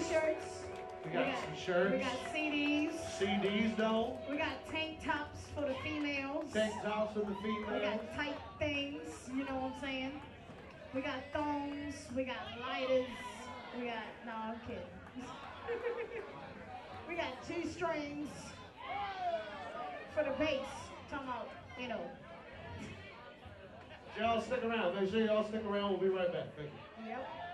T-shirts. We got, we got, some shirts. We got CDs. CDs though. We got tank tops for the females. Tank tops for the females. We got tight things. You know what I'm saying? We got thongs. We got lighters. We got no, I'm kidding. we got two strings for the bass. Talking about you know. Y'all stick around. Make sure y'all stick around. We'll be right back. Thank you. Yep.